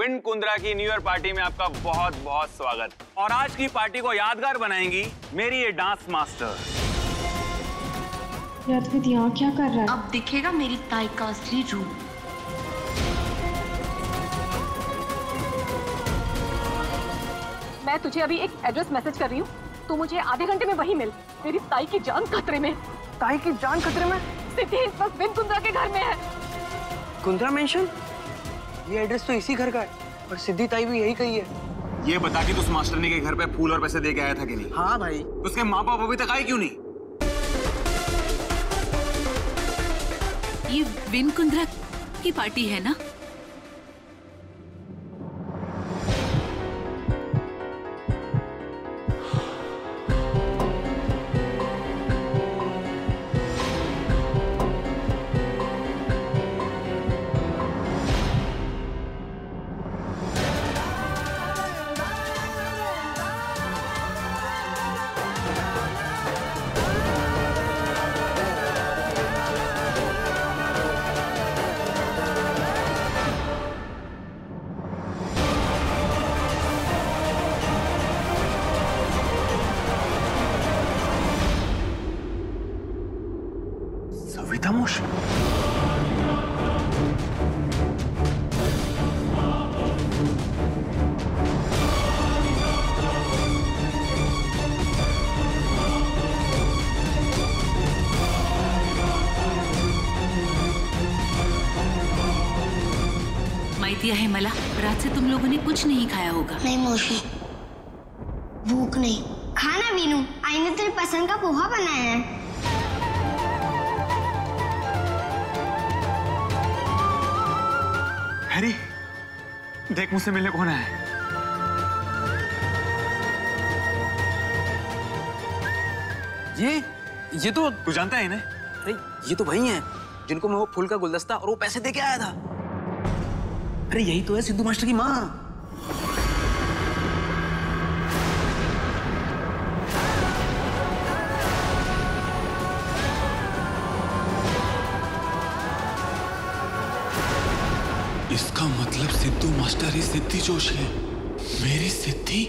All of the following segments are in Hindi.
विंड कुंद्रा की न्यू ईयर पार्टी में आपका बहुत बहुत स्वागत। और आज की पार्टी को यादगार बनाएँगी मेरी ये डांस मास्टर यार यहाँ क्या कर रहा है? अब दिखेगा मेरी ताई का असली रूप। मैं तुझे अभी एक एड्रेस मैसेज कर रही हूँ। तू मुझे आधे घंटे में वही मिल। मेरी ताई की जान खतरे में। ताई की जान खतरे में? सिद्धि इस वक्त बिन कुंद्रा के घर में है। कुंद्रा मेंशन ये एड्रेस तो इसी घर का है। और सिद्धि ताई भी यही कही है। ये बता कि तू उस मास्टरनी के घर पे फूल और पैसे दे के आया था कि नहीं? हाँ भाई। उसके माँ बाप अभी तक आए क्यों नहीं? ये विन कुंद्रा की पार्टी है ना? सविता मोशी है मला? रात से तुम लोगों ने कुछ नहीं खाया होगा. नहीं मौसी भूख नहीं. खाना वीनू आई ने तेरी पसंद का पोहा बनाया है. मुझसे मिलने कौन आया है। ये ये तो तू जानता है इन्हें? अरे ये तो वही हैं जिनको मैं वो फूल का गुलदस्ता और वो पैसे दे के आया था। अरे यही तो है सिद्धू मास्टर की माँ। सिद्धू मास्टर ही सिद्धि जोशी है। मेरी सिद्धि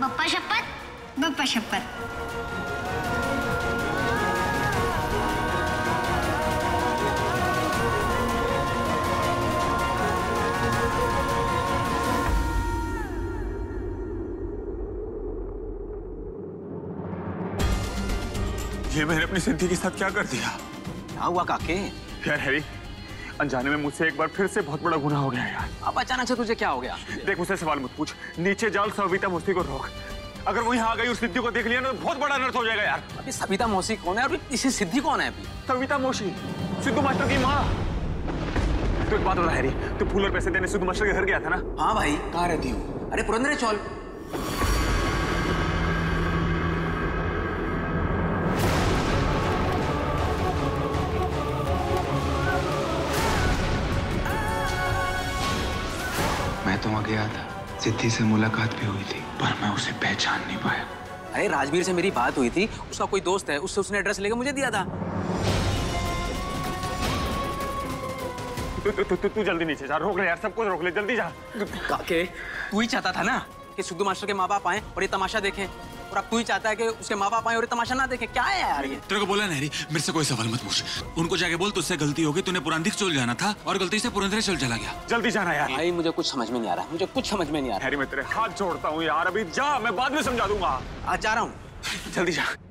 बप्पा शपथ बप्पा शपथ ये मैंने अपनी सिद्धि के साथ क्या कर दिया? क्या हुआ काके? यार हैरी अनजाने में मुझसे एक बार फिर से बहुत बड़ा गुनाह हो गया यार। अब अचानक से तुझे क्या हो गया? देख मुझसे सवाल मत पूछ। नीचे जाल सविता मुस्ती को रोक। अगर वो यहाँ आ गई और सिद्धि को देख लिया ना तो बहुत बड़ा अनर्थ हो जाएगा यार। अभी सविता मौसी कौन है और इसी सिद्धि कौन है अभी? सविता मोशी सिद्धू मास्टर की माँ। तो एक बात बता हैरी तू फूल और पैसे देने सिद्धू मास्टर के घर गया था ना? हाँ भाई कहाँ रहती हूँ? अरे पुरंदरे चौल। गया था। सिद्धि से मुलाकात भी हुई थी पर मैं उसे पहचान नहीं पाया। अरे राजवीर से मेरी बात हुई थी। उसका कोई दोस्त है उससे उसने एड्रेस लेके मुझे दिया था। तू तू- तू तू- तू जल्दी नीचे जा रोक ले यार सब कुछ रोक ले जल्दी जा। काके तू ही चाहता था ना कि सिद्धू मास्टर के माँ बाप आए और ये तमाशा देखें। और अब तू ही चाहता है कि उसके माँ बाप आए और तमाशा ना देखे। क्या है यार ये? तेरे को बोला नहरी मेरे से कोई सवाल मत पूछ। उनको जाके बोल तुझसे गलती होगी तूने पुरानी चल जाना था और गलती से पुरंदरे चल चला गया। जल्दी जाना यार। भाई मुझे कुछ समझ में नहीं आ रहा मुझे कुछ समझ में नहीं आ रहा। हैरी मैं तेरे हाथ जोड़ता हूँ यार अभी जा मैं बाद में समझा दूँगा। आज जा रहा हूँ। जल्दी जा।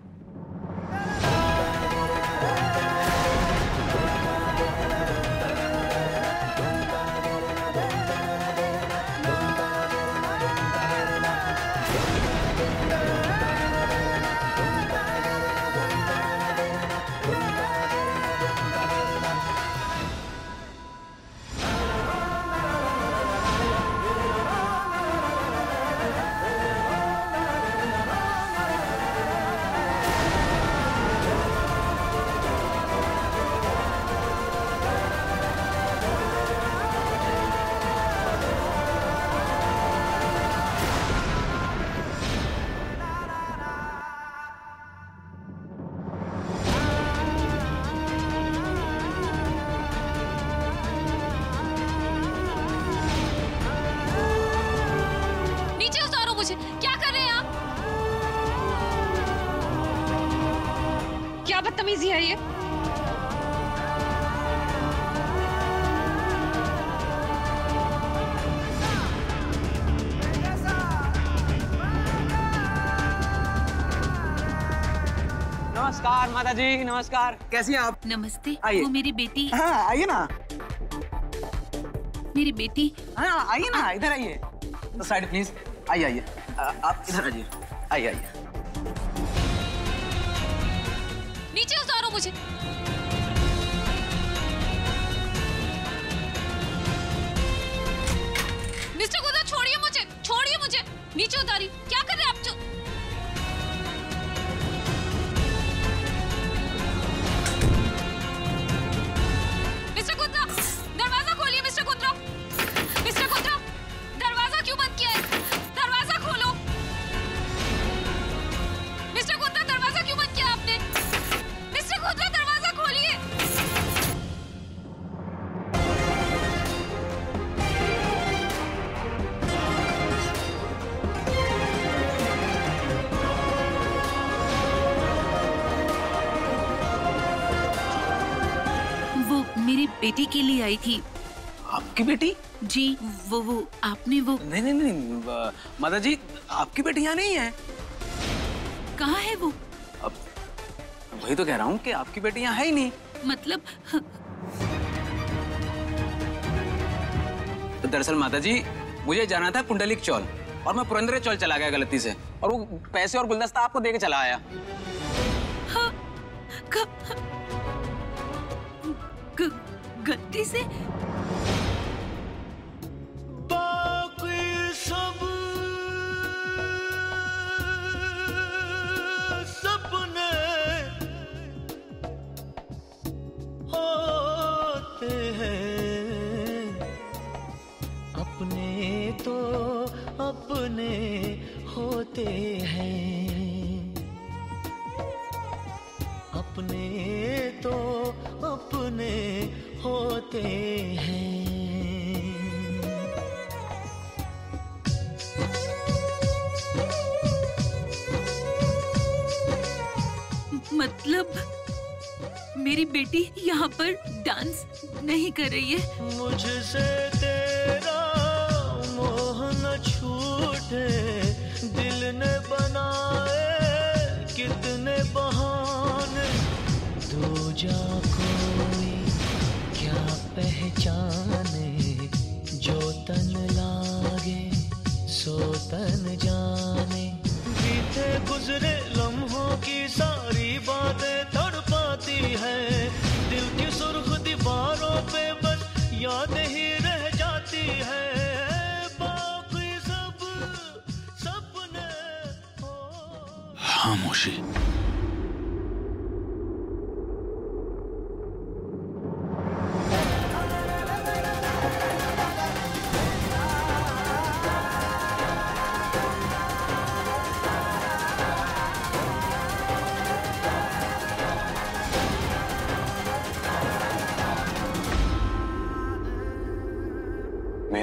नमस्कार माता जी नमस्कार। कैसी हैं आप? नमस्ते आइए। वो मेरी बेटी। हाँ आइए ना। मेरी बेटी। हाँ आइए ना इधर आइए। तो साइड प्लीज़ आइए आइए। आप इधर आइए। आइए आइए। नीचे उतारो मुझे। मिस्टर गुदा छोड़िए मुझे छोड़िए मुझे। नीचे उतारी क्या कर रहे हैं आप बेटी आई थी। आपकी बेटी? जी वो वो आपने वो नहीं नहीं नहीं माता जी आपकी बेटी यहाँ नहीं है। कहा है वो? अब वही तो कह रहा हूँ कि आपकी बेटी यहाँ है ही नहीं। मतलब तो दरअसल माता जी मुझे जाना था कुंडलिक चौल और मैं पुरंदरे चौल चला गया गलती से और वो पैसे और गुलदस्ता आपको दे के चला आया। हाँ, गलती से। अपने तो अपने होते हैं। मतलब मेरी बेटी यहाँ पर डांस नहीं कर रही है। मुझसे तेरा मोह न छूटे। पहचाने जो तन लागे सो तन जाने। गुजरे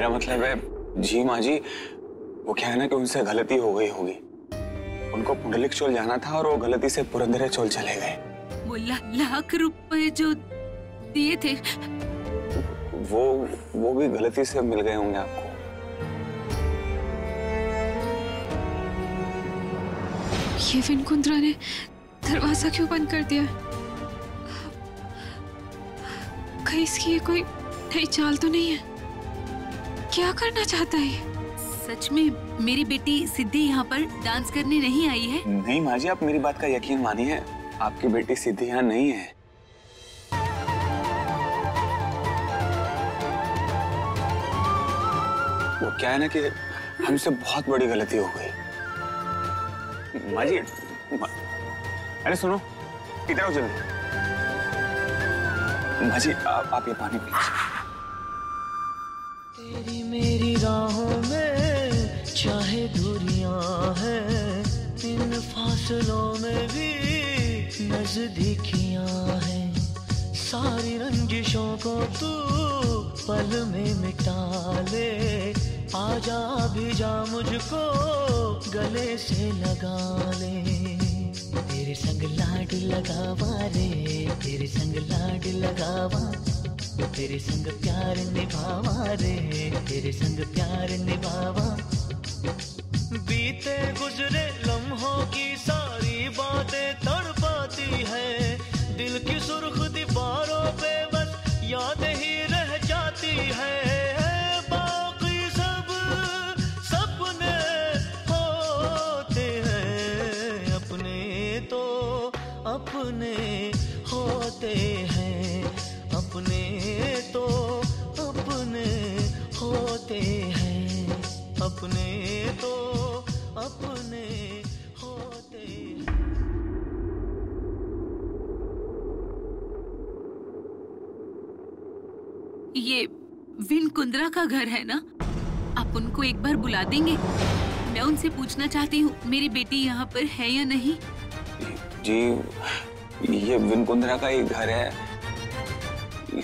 मेरा मतलब है जी माँ जी वो क्या है ना कि उनसे गलती हो गई होगी। उनको पुंडलिक चोल जाना था और वो गलती से पुरंदरे चोल चले गए। वो ला, लाख रुपए जो दिए थे। वो वो भी गलती से मिल गए होंगे आपको। ये विन कुंद्रा ने दरवाज़ा क्यों बंद कर दिया? कहीं इसकी ये कोई नई चाल तो नहीं है? क्या करना चाहता है? सच में मेरी बेटी सिद्धि यहाँ पर डांस करने नहीं आई है। नहीं माँ जी आप मेरी बात का यकीन मानिए। आपकी बेटी सिद्धि यहाँ नहीं है। वो क्या है ना कि हमसे बहुत बड़ी गलती हो गई। माँ जी मा... अरे सुनो इधर आओ जल्दी। माँ जी आप, आप ये पानी प्लीज़ तेरी मेरी राहों में चाहे दूरियाँ हैं, इन फासलों में भी नजदीकियाँ हैं। सारी रंजिशों को तू पल में मिटा ले, आजा भी जा मुझको गले से लगा ले। तेरे संग लाड लगावा रे, तेरे संग लाड लगावा तेरे संग प्यार निभावा रे, तेरे संग प्यार निभावा। बीते गुजरे लम्हों की सारी बातें तड़पाती है। दिल की सुर्ख दीवारों पे बस याद ही रह जाती है। बाकी सब सपने होते हैं, अपने तो अपने होते हैं। अपने तो अपने होते हैं। अपने तो अपने होते हैं। ये विन कुंद्रा का घर है ना? आप उनको एक बार बुला देंगे। मैं उनसे पूछना चाहती हूँ मेरी बेटी यहाँ पर है या नहीं? जी ये विनकुंद्रा का ही घर है।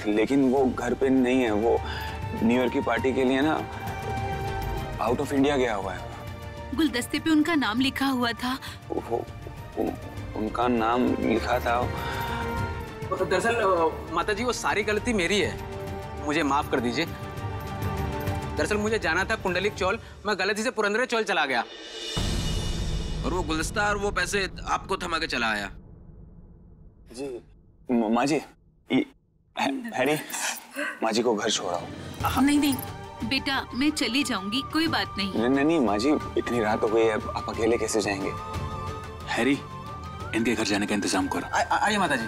लेकिन वो घर पे नहीं है वो न्यू ईयर की पार्टी के लिए ना आउट ऑफ़ इंडिया गया हुआ है। गुलदस्ते पे उनका नाम लिखा हुआ था। वो, उ, उनका नाम लिखा था। दरअसल माता जी वो सारी गलती मेरी है। मुझे माफ़ कर दीजिए। दरअसल मुझे जाना था कुंडलिक चौल। मैं गलती से पुरंदरे चौल चला गया। और वो गुलदस्ता और वो पैसे आपको थमा के चला आया। जी म- जी हैरी माँ जी को घर छोड़। रहा हूँ नहीं नहीं बेटा मैं चली जाऊँगी कोई बात नहीं। नहीं नहीं नहीं माँ जी इतनी रात हो गई है आप अकेले कैसे जाएँगे? हैरी इनके घर जाने का इंतज़ाम करो। आइए माता जी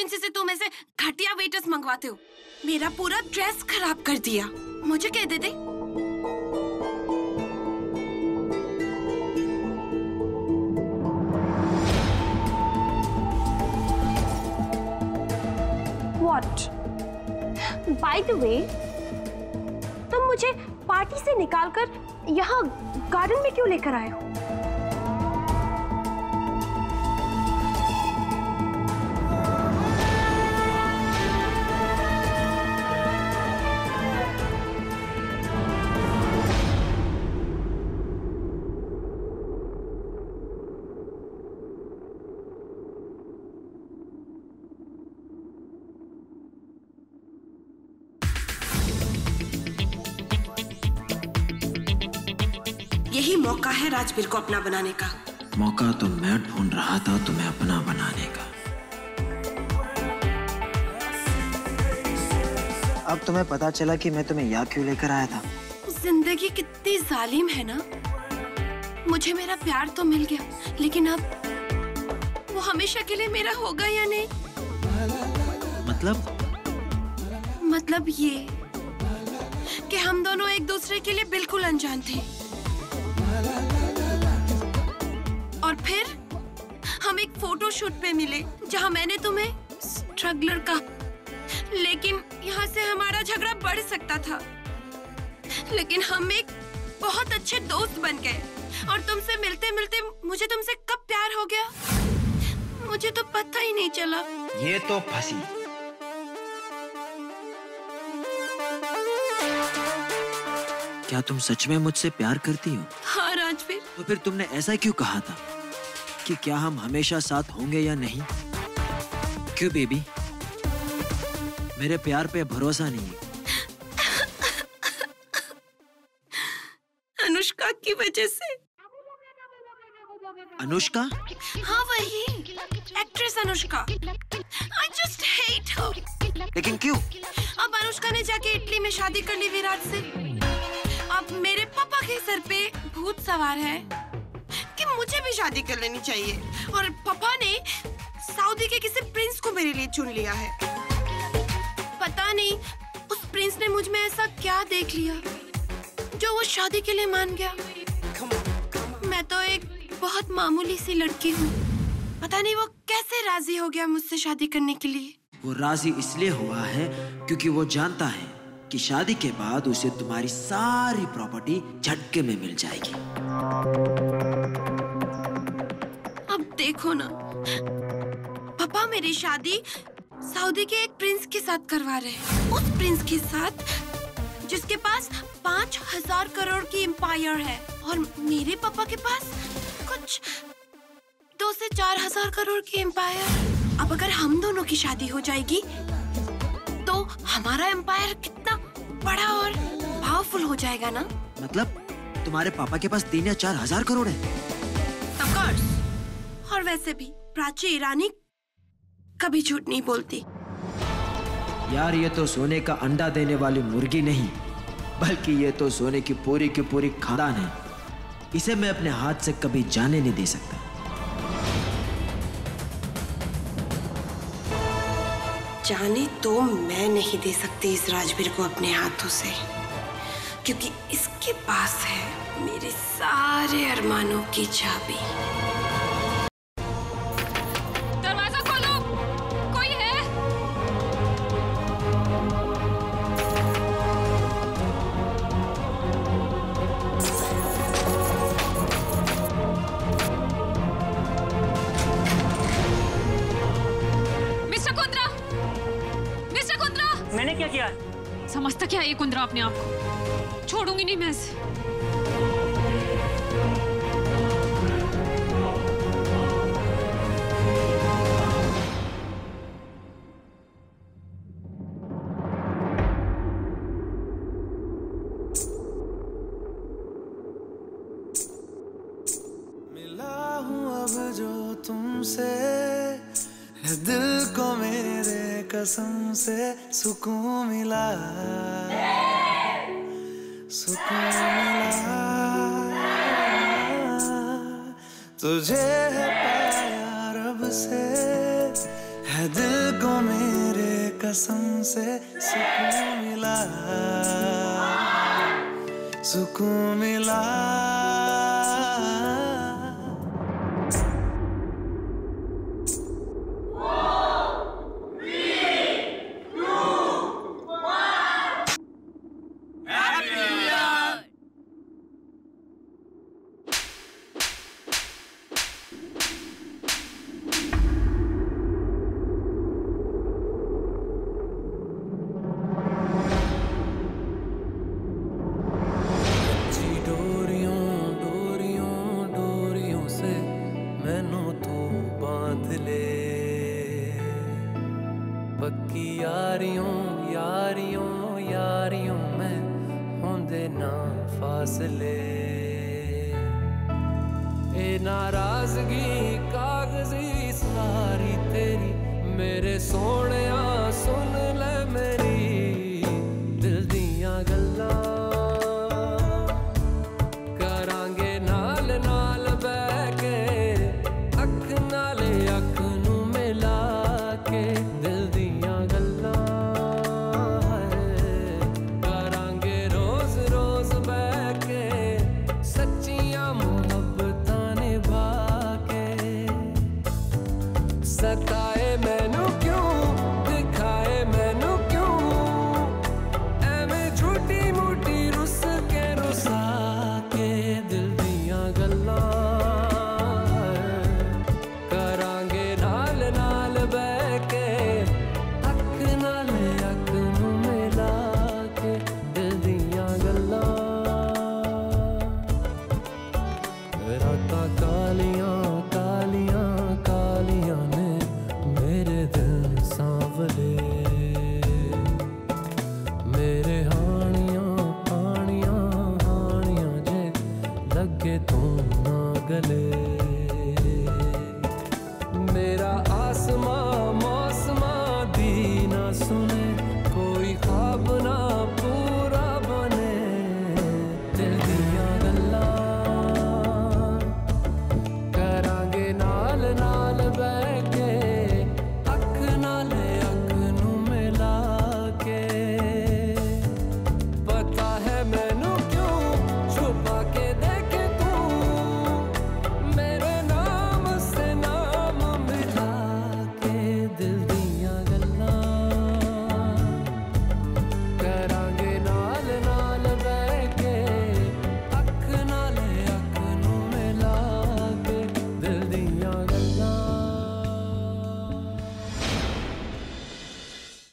एजेंसी से तुम ऐसे घटिया वेटर्स मंगवाते हो। मेरा पूरा ड्रेस खराब कर दिया। मुझे कह देते What? By the way, तुम मुझे पार्टी से निकालकर यहाँ गार्डन में क्यों लेकर आए हो? मौका है राजवीर को अपना बनाने का। मौका तो मैं ढूंढ रहा था तुम्हें अपना बनाने का। अब तुम्हें पता चला कि मैं तुम्हें यहाँ क्यों लेकर आया था। ज़िंदगी कितनी जालिम है ना? मुझे मेरा प्यार तो मिल गया लेकिन अब वो हमेशा के लिए मेरा होगा या नहीं? मतलब? मतलब ये कि हम दोनों एक दूसरे के लिए बिल्कुल अनजान थे। फिर हम एक फ़ोटो शूट पे मिले जहाँ मैंने तुम्हें स्ट्रगलर कहा। लेकिन यहाँ से हमारा झगड़ा बढ़ सकता था। लेकिन हम एक बहुत अच्छे दोस्त बन गए और तुमसे मिलते मिलते मुझे तुमसे कब प्यार हो गया? मुझे तो पता ही नहीं चला। ये तो फंसी। क्या तुम सच में मुझसे प्यार करती हो? हाँ राजवीर। तो फिर तुमने ऐसा क्यों कहा था? कि क्या हम हमेशा साथ होंगे या नहीं? क्यों बेबी मेरे प्यार पे भरोसा नहीं है। अनुष्का की वजह से। अनुष्का? हाँ वही। Actress Anushka. I just hate her लेकिन क्यों? अब अनुष्का ने जाके इटली में शादी कर ली विराट से। अब मेरे पापा के सर पे भूत सवार है। मुझे भी शादी कर लेनी चाहिए। और पापा ने सऊदी के किसी प्रिंस को मेरे लिए चुन लिया है। पता नहीं उस प्रिंस ने मुझमें ऐसा क्या देख लिया जो वो शादी के लिए मान गया। मैं तो एक बहुत मामूली सी लड़की हूँ। पता नहीं वो कैसे राज़ी हो गया मुझसे शादी करने के लिए। वो राज़ी इसलिए हुआ है क्योंकि वो जानता है कि शादी के बाद उसे तुम्हारी सारी प्रॉपर्टी झटके में मिल जाएगी। देखो ना। पापा मेरी शादी सऊदी के एक प्रिंस के साथ करवा रहे हैं। उस प्रिंस के साथ जिसके पास पाँच हज़ार करोड़ की एम्पायर है। और मेरे पापा के पास कुछ दो से चार हज़ार करोड़ की एम्पायर अब अगर हम दोनों की शादी हो जाएगी तो हमारा एम्पायर कितना बड़ा और पावरफुल हो जाएगा ना? मतलब तुम्हारे पापा के पास तीन या चार हज़ार करोड़ है. और वैसे भी प्राची ईरानी कभी झूठ नहीं बोलती। यार ये तो सोने का अंडा देने वाली मुर्गी नहीं बल्कि ये तो सोने की पूरी की पूरी खानदान है। इसे मैं अपने हाथ से कभी जाने नहीं दे सकता। जाने तो मैं नहीं दे सकती इस राजवीर को अपने हाथों से क्योंकि इसके पास है मेरे सारे अरमानों की चाबी। क्या ये कुंद्रा अपने आप को? छोड़ूँगी नहीं मैं मिला हूँ अब जो तुमसे दिल को मेरे कसम से सुकून मिला। सुकून मिला। तुझे है पाया रब से, है दिल को मेरे कसम से सुकून मिला। सुकून मिला।